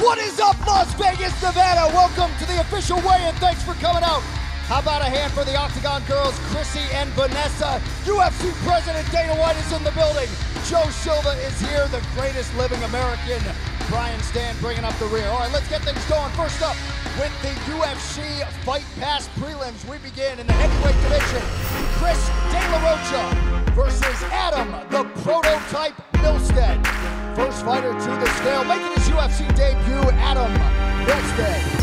What is up, Las Vegas, Nevada? Welcome to the official weigh-in. Thanks for coming out. How about a hand for the Octagon girls, Chrissy and Vanessa? UFC President Dana White is in the building. Joe Silva is here, the greatest living American. Brian Stann bringing up the rear. All right, let's get things going. First up, with the UFC Fight Pass prelims, we begin in the heavyweight division. Chris De La Rocha versus Adam, the prototype Milstead. First fighter to the scale, making his UFC debut, Adam Milstead.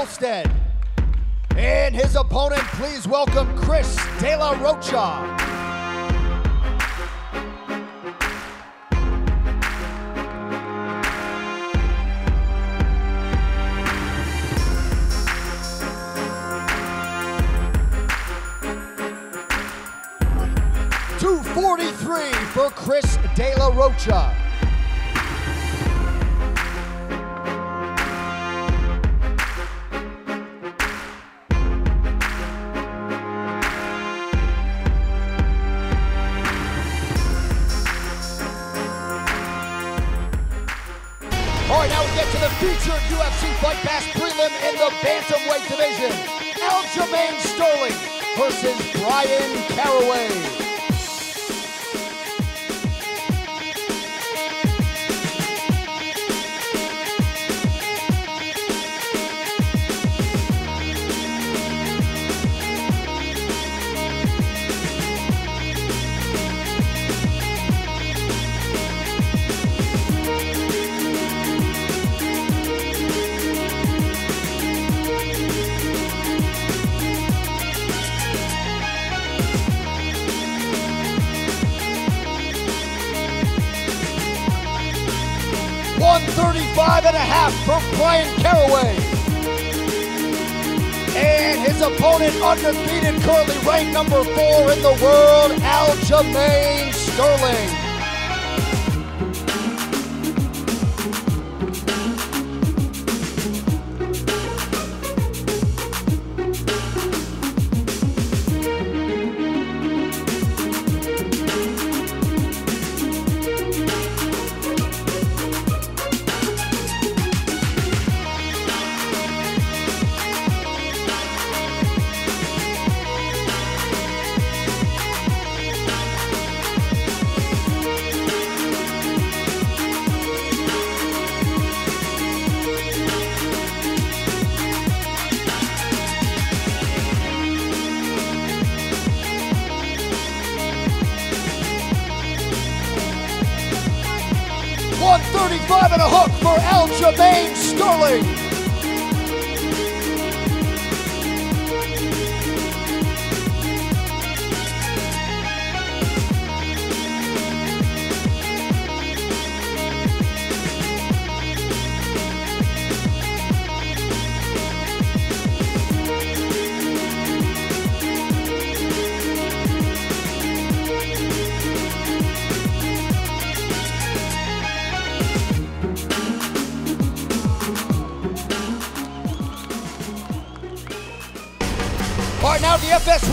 Milstead. And his opponent, please welcome Chris De La Rocha. Two forty-three for Chris De La Rocha. Brian for Bryan Caraway. And his opponent, undefeated, currently ranked number four in the world, Aljamain Sterling.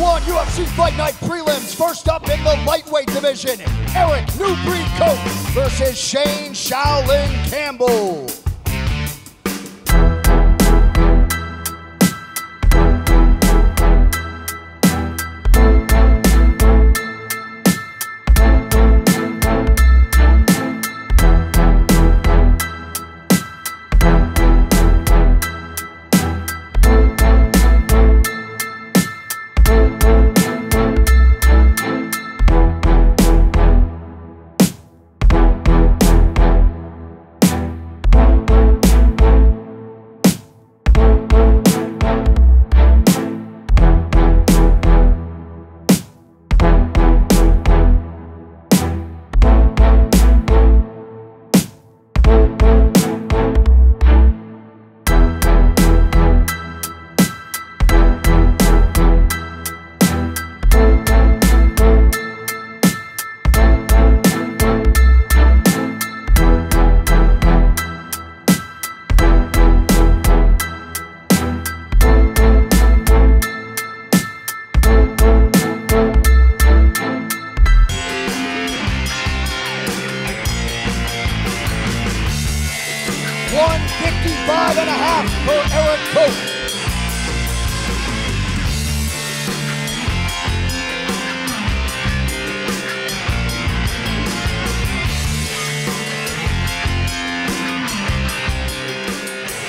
FS1 UFC Fight Night prelims. First up in the lightweight division, Eric New Breed versus Shane Shaolin Campbell.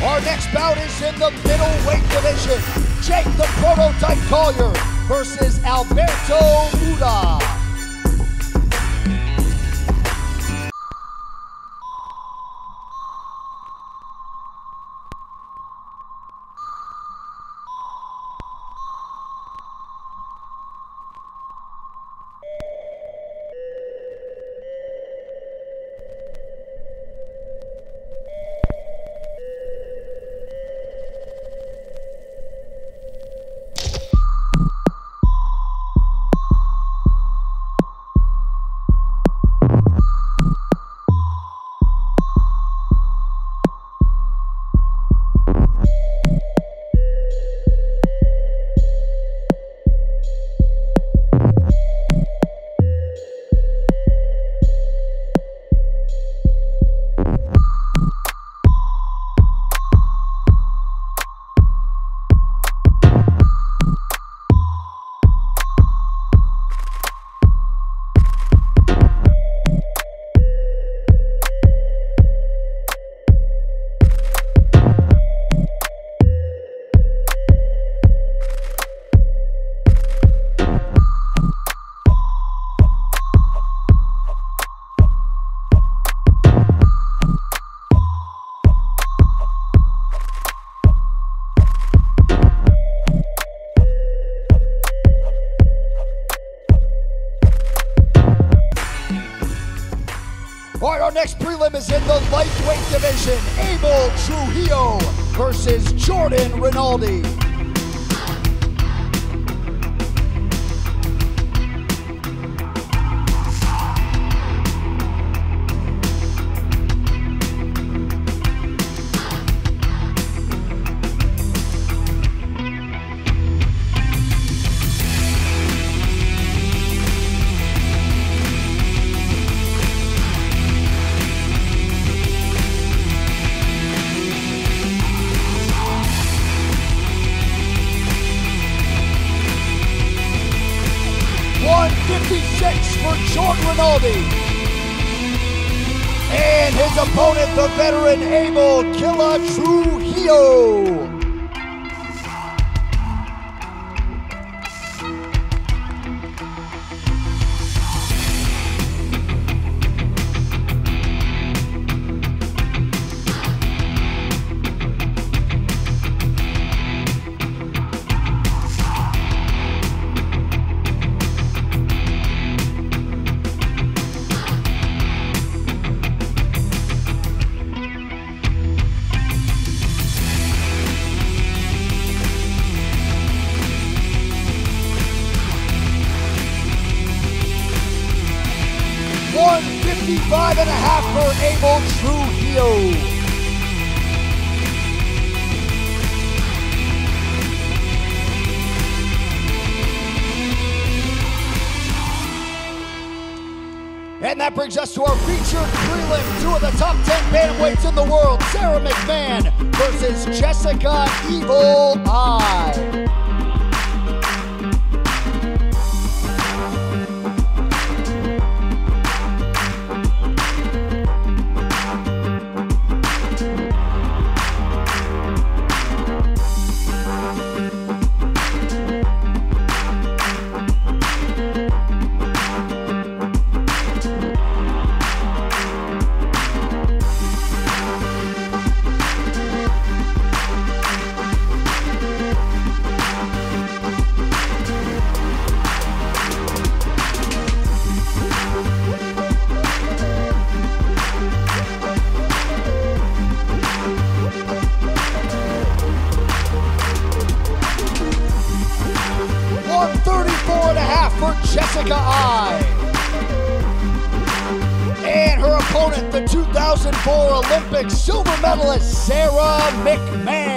Our next bout is in the middleweight division. Jake the Prototype Collier versus Alberto Muda. Jordan Rinaldi. And his opponent, the veteran Abel Killa Trujillo. The top 10 bantamweights in the world. Sara McMann versus Jessica Evil Eye. Jessica Eye. And her opponent, the 2004 Olympic silver medalist, Sara McMann.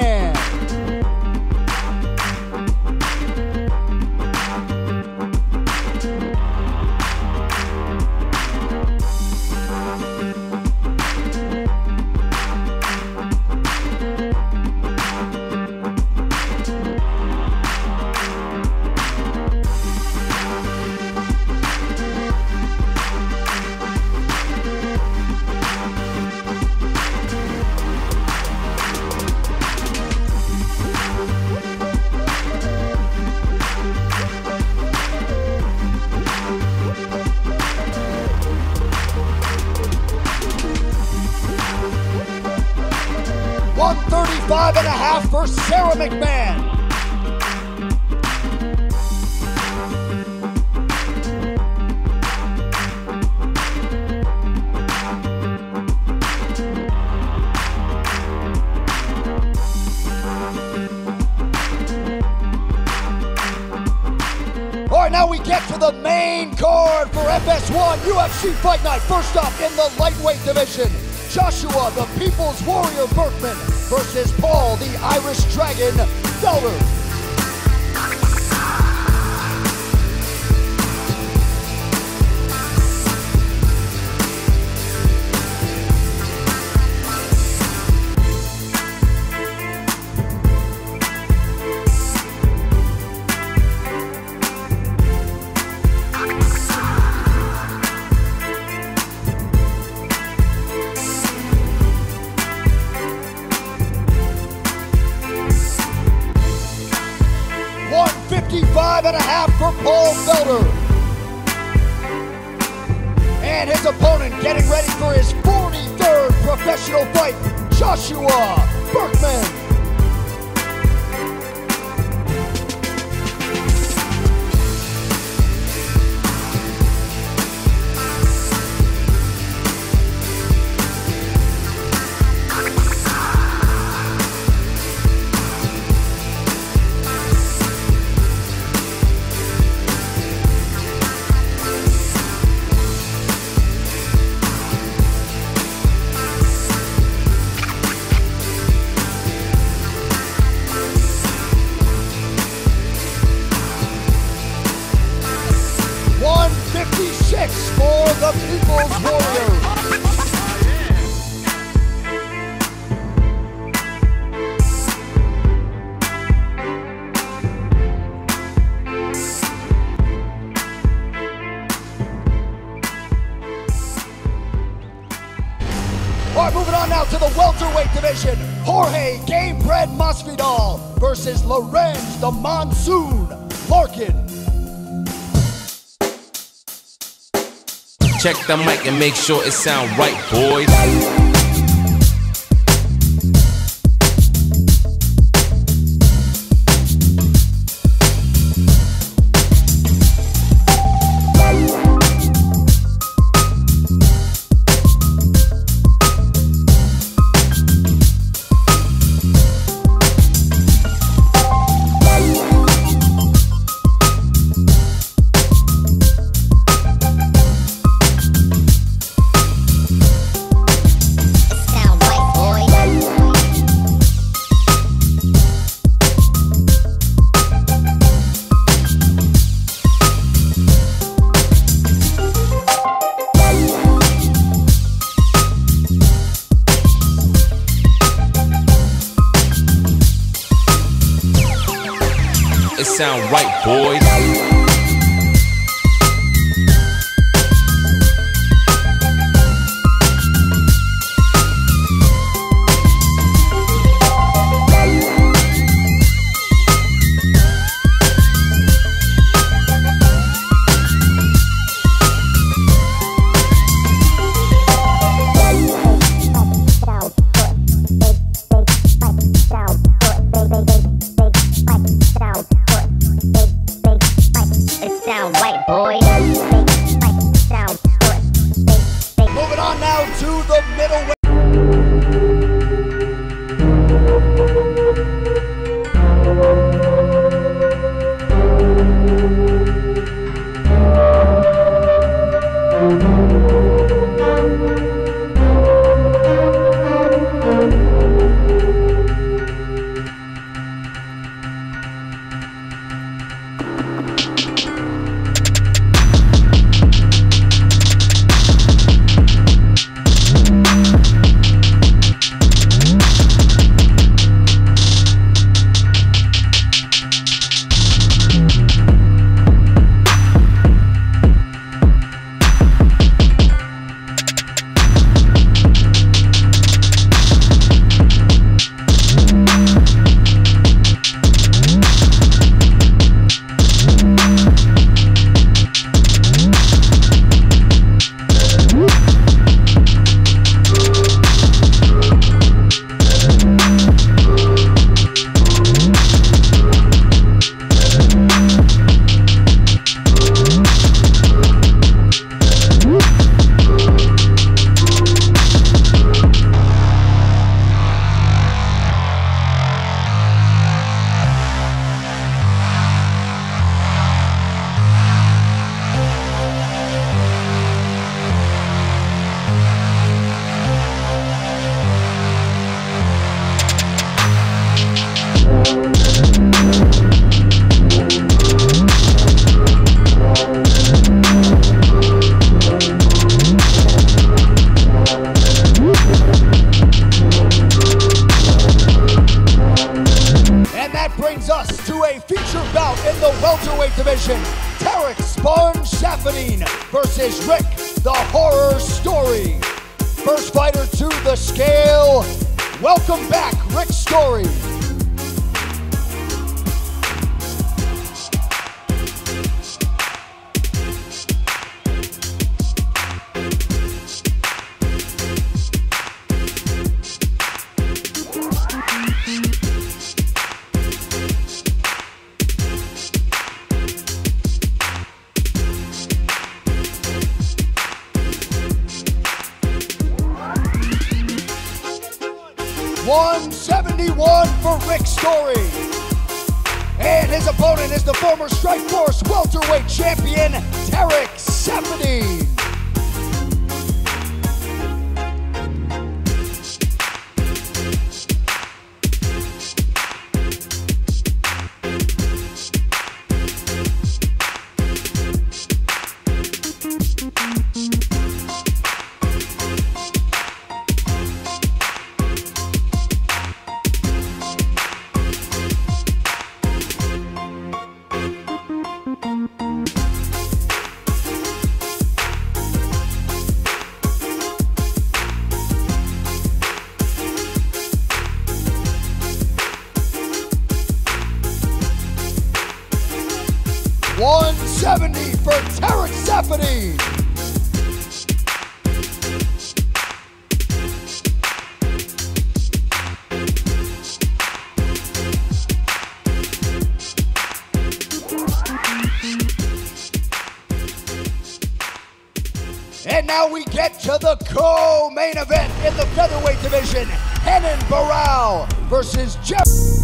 55 and a half for Sara McMann. All right, now we get to the main card for FS1 UFC Fight Night. First up in the lightweight division, Joshua the People's Warrior Burkman versus Paul the Irish Dragon Felder. Joshua Burkman. Versus Lorenz the Monsoon Larkin. Check the mic and make sure it sound right, boys. Welcome back, Rick Story. One seventy-one for Rick Story. And his opponent is the former Strikeforce welterweight champion, Tarec Saffiedine. Jeff.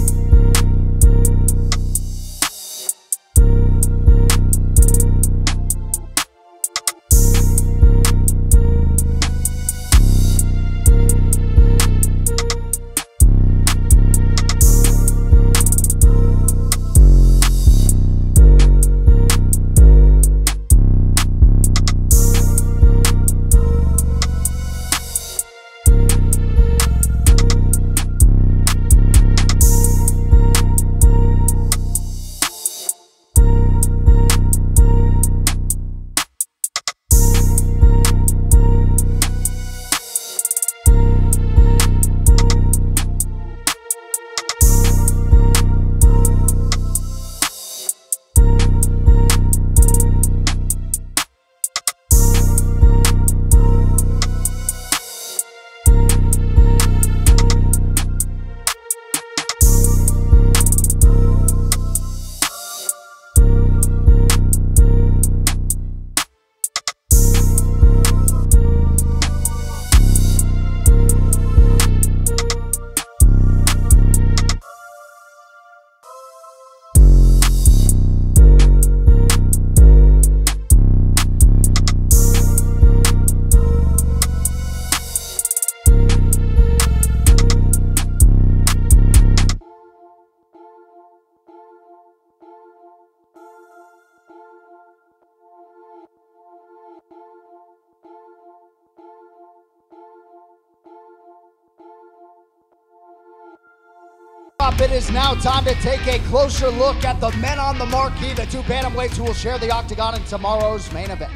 Up, It is now time to take a closer look at the men on the marquee, the two bantamweights who will share the octagon in tomorrow's main event.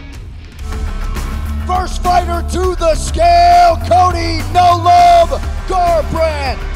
First fighter to the scale, Cody No Love Garbrandt.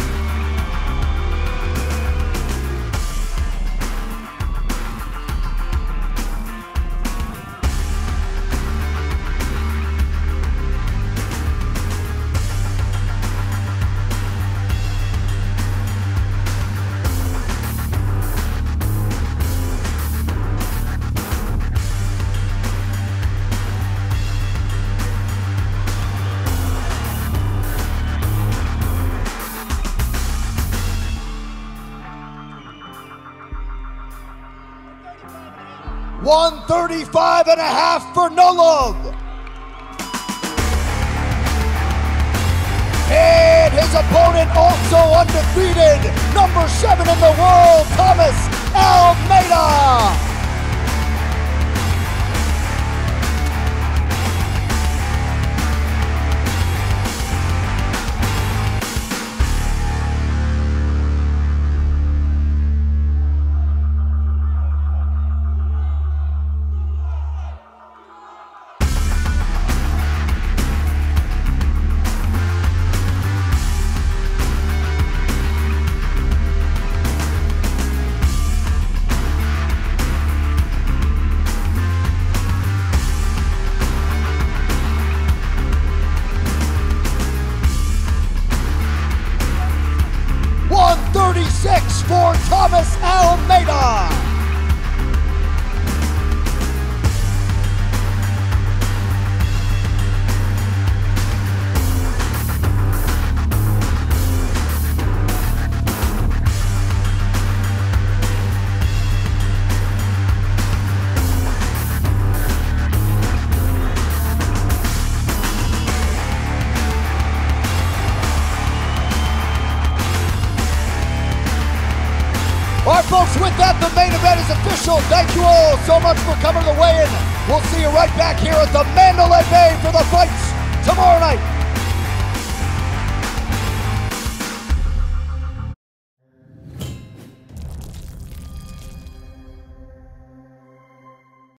One thirty-five and a half for No And his opponent also undefeated, number seven in the world, Thomas Almeida. so much for covering the weigh-in. We'll see you right back here at the Mandalay Bay for the fights tomorrow night.